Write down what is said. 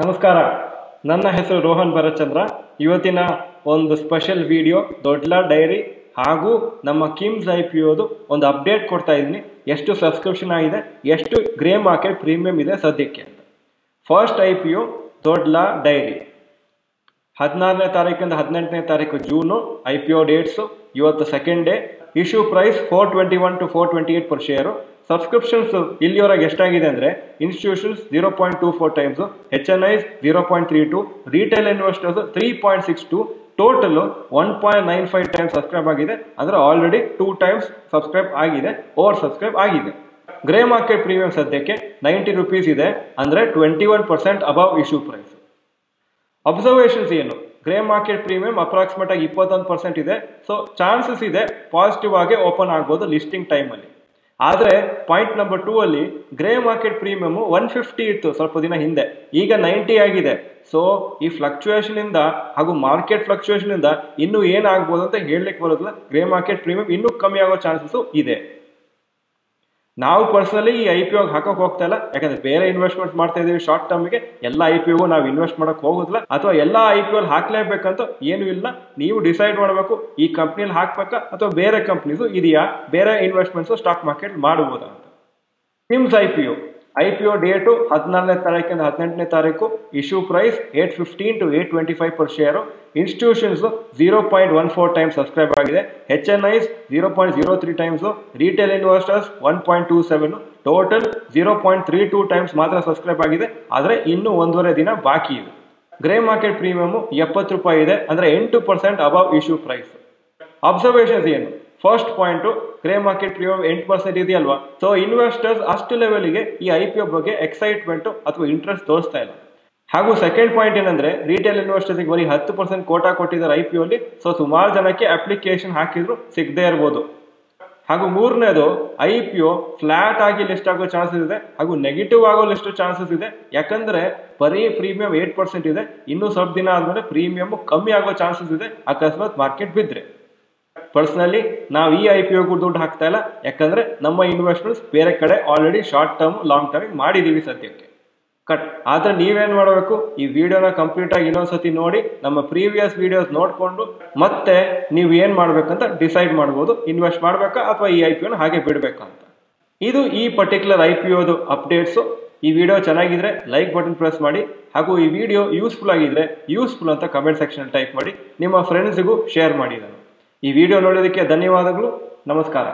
ನಮಸ್ಕಾರ. ನನ್ನ ಹೆಸರು ರೋಹನ್ ಭರಚಂದ್ರ. ಇವತ್ತಿನ ಒಂದು ಸ್ಪೆಷಲ್ ವಿಡಿಯೋ ದೊಡ್ಲ ಡೈರಿ ಹಾಗೂ ನಮ್ಮ ಕಿಮ್ಸ್ ಐ ಪಿ ಒದು ಒಂದು ಅಪ್ಡೇಟ್ ಕೊಡ್ತಾ ಇದ್ದೀನಿ. ಎಷ್ಟು ಸಬ್ಸ್ಕ್ರಿಪ್ಷನ್ ಆಗಿದೆ, ಎಷ್ಟು ಗ್ರೇ ಮಾರ್ಕೆಟ್ ಪ್ರೀಮಿಯಂ ಇದೆ ಸದ್ಯಕ್ಕೆ ಅಂತ. First I P O Dodla dairy. ಹದಿನಾರನೇ ತಾರೀಕಿಂದ ಹದಿನೆಂಟನೇ ತಾರೀಕು June I P O dates. ಇವತ್ತು second day issue price four twenty one to four twenty eight per share subscriptions ಇಲ್ಲಿವರೆಗೆ ಎಷ್ಟಾಗಿದೆ ಅಂದರೆ institutions zero point two four times H N I's zero point three to retail investors three point six to total one point nine five times subscribe ಆಗಿದೆ. ಅಂದರೆ already two times subscribe ಆಗಿದೆ over subscribe ಆಗಿದೆ. Grey market premium ಸದ್ಯಕ್ಕೆ ninety rupees ಇದೆ, ಅಂದರೆ twenty one percent above issue price observations ಏನು? Grey market premium approximate ಆಗಿ ಇಪ್ಪತ್ತೊಂದು ಪರ್ಸೆಂಟ್ ಇದೆ. ಸೊ ಚಾನ್ಸಸ್ ಇದೆ ಪಾಸಿಟಿವ್ ಆಗಿ ಓಪನ್ ಆಗ್ಬೋದು ಲಿಸ್ಟಿಂಗ್ ಟೈಮಲ್ಲಿ ಆದರೆ ಪಾಯಿಂಟ್ ನಂಬರ್ ಟೂ ಅಲ್ಲಿ grey market premium one fifty ಇತ್ತು ಸ್ವಲ್ಪ ದಿನ ಹಿಂದೆ. ಈಗ ನೈಂಟಿ ಆಗಿದೆ. ಸೊ ಈ ಫ್ಲಕ್ಚುಯೇಷನ್ ಇಂದ ಹಾಗೂ ಮಾರ್ಕೆಟ್ ಫ್ಲಕ್ಚುಯೇಷನ್ ಇಂದ ಇನ್ನೂ ಏನಾಗ್ಬೋದು ಅಂತ ಹೇಳಲಿಕ್ಕೆ ಬರೋದಿಲ್ಲ. ಗ್ರೇ ಮಾರ್ಕೆಟ್ ಪ್ರೀಮಿಯಂ ಇನ್ನೂ ಕಮ್ಮಿ ಆಗೋ ಚಾನ್ಸಸ್ ಇದೆ. ನಾವು ಪರ್ಸನಲಿ ಈ ಐ ಪಿ ಒಗೆ ಹಾಕೋಕೆ ಹೋಗ್ತಾ ಇಲ್ಲ. ಯಾಕಂದ್ರೆ ಬೇರೆ ಇನ್ವೆಸ್ಟ್ಮೆಂಟ್ ಮಾಡ್ತಾ ಇದೀವಿ ಶಾರ್ಟ್ ಟರ್ಮ್ಗೆ ಎಲ್ಲ ಐ ಪಿ ಒ ನಾವು ಇನ್ವೆಸ್ಟ್ ಮಾಡಕ್ ಹೋಗೋದಿಲ್ಲ. ಅಥವಾ ಎಲ್ಲ ಐ ಪಿ ಒಲ್ ಹಾಕ್ಲೇಬೇಕಂತ ಏನು ಇಲ್ಲ. ನೀವು ಡಿಸೈಡ್ ಮಾಡಬೇಕು, ಈ ಕಂಪ್ನಿಲಿ ಹಾಕ್ಬೇಕಾ, ಅಥವಾ ಬೇರೆ ಕಂಪ್ನೀಸು ಇದೆಯಾ? ಬೇರೆ ಇನ್ವೆಸ್ಟ್ಮೆಂಟ್ಸ್ ಸ್ಟಾಕ್ ಮಾರ್ಕೆಟ್ ಮಾಡ್ಬೋದಾ ಅಂತ. Nims I P O I P O date ಹದಿನಾರನೇ ತಾರೀಕಿಂದ ಹದಿನೆಂಟನೇ ತಾರೀಕು issue price eight fifteen to eight twenty five per share institutions zero point one four times subscribe ಆಗಿದೆ. H N I's zero point zero three times retail investors one point two seven total zero point three two times ಮಾತ್ರ subscribe ಆಗಿದೆ. ಆದರೆ ಇನ್ನೂ ಒಂದೂವರೆ ದಿನ ಬಾಕಿ ಇದೆ. Grey market premium ಎಪ್ಪತ್ತು ರೂಪಾಯಿ ಇದೆ. ಅಂದರೆ ಎಂಟು percent above issue price observations ಏನು? First point grey market premium ಎಂಟು ಪರ್ಸೆಂಟ್ ಇದೆಯಲ್ವಾ? ಸೊ ಇನ್ವೆಸ್ಟರ್ಸ್ ಅಷ್ಟು ಲೆವೆಲ್ಗೆ ಈ ಐ ಪಿ ಒ ಬಗ್ಗೆ ಎಕ್ಸೈಟ್ಮೆಂಟು ಅಥವಾ ಇಂಟ್ರೆಸ್ಟ್ ತೋರಿಸ್ತಾ ಇಲ್ಲ. ಹಾಗೂ ಸೆಕೆಂಡ್ ಪಾಯಿಂಟ್ ಏನಂದ್ರೆ ರಿಟೇಲ್ ಇನ್ವೆಸ್ಟರ್ಸ್ಗೆ ಬರೀ ಹತ್ತು ಪರ್ಸೆಂಟ್ ಕೋಟಾ ಕೊಟ್ಟಿದ್ದಾರೆ ಐ ಪಿ ಅಲ್ಲಿ. ಸೊ ಸುಮಾರು ಜನಕ್ಕೆ ಅಪ್ಲಿಕೇಶನ್ ಹಾಕಿದ್ರು ಸಿಗದೇ ಇರ್ಬೋದು. ಹಾಗೂ ಮೂರನೇದು ಐ ಪಿ ಒ ಫ್ಲಾಟ್ ಆಗಿ ಲಿಸ್ಟ್ ಆಗೋ ಚಾನ್ಸಸ್ ಇದೆ ಹಾಗೂ ನೆಗೆಟಿವ್ ಆಗೋ ಲಿಸ್ಟ್ ಚಾನ್ಸಸ್ ಇದೆ. ಯಾಕಂದ್ರೆ, ಬರೀ ಪ್ರೀಮಿಯಂ ಏಟ್ ಪರ್ಸೆಂಟ್ ಇದೆ. ಇನ್ನೂ ಸ್ವಲ್ಪ ದಿನ ಆದ್ಮೇಲೆ ಪ್ರೀಮಿಯಂ ಕಮ್ಮಿ ಆಗೋ ಚಾನ್ಸಸ್ ಇದೆ. ಅಕಸ್ಮಾತ್ ಮಾರ್ಕೆಟ್ ಬಿದ್ದರೆ ಪರ್ಸನಲಿ ನಾವು ಈ ಐ ಪಿ ಒಗೂ ದುಡ್ಡು ಹಾಕ್ತಾ ಇಲ್ಲ. ಯಾಕಂದ್ರೆ, ನಮ್ಮ ಇನ್ವೆಸ್ಟ್ಮೆಂಟ್ಸ್ ಬೇರೆ ಕಡೆ already short term long term ಮಾಡಿದೀವಿ ಸದ್ಯಕ್ಕೆ. ಕಟ್. ಆದರೆ ನೀವೇನು ಮಾಡಬೇಕು? ಈ ವಿಡಿಯೋನ ಕಂಪ್ಲೀಟಾಗಿ ಇನ್ನೊಂದ್ಸತಿ ನೋಡಿ, ನಮ್ಮ ಪ್ರೀವಿಯಸ್ ವಿಡಿಯೋಸ್ ನೋಡಿಕೊಂಡು, ಮತ್ತೆ ನೀವು ಏನು ಮಾಡಬೇಕಂತ ಡಿಸೈಡ್ ಮಾಡ್ಬೋದು. ಇನ್ವೆಸ್ಟ್ ಮಾಡಬೇಕಾ ಅಥವಾ ಈ ಐ ಪಿ ಒನ ಹಾಗೆ ಬಿಡಬೇಕಾ ಅಂತ ಇದು ಈ ಪರ್ಟಿಕ್ಯುಲರ್ ಐ ಪಿ ಒದು ಅಪ್ಡೇಟ್ಸು ಈ ವಿಡಿಯೋ ಚೆನ್ನಾಗಿದ್ರೆ ಲೈಕ್ ಬಟನ್ ಪ್ರೆಸ್ ಮಾಡಿ, ಹಾಗೂ ಈ ವಿಡಿಯೋ ಯೂಸ್ಫುಲ್ ಆಗಿದ್ರೆ ಯೂಸ್ಫುಲ್ ಅಂತ ಕಮೆಂಟ್ ಸೆಕ್ಷನ್ ಟೈಪ್ ಮಾಡಿ, ನಿಮ್ಮ ಫ್ರೆಂಡ್ಸಿಗೂ ಶೇರ್ ಮಾಡಿ ನಾನು. ಈ ವಿಡಿಯೋ ನೋಡೋದಕ್ಕೆ ಧನ್ಯವಾದಗಳು. ನಮಸ್ಕಾರ.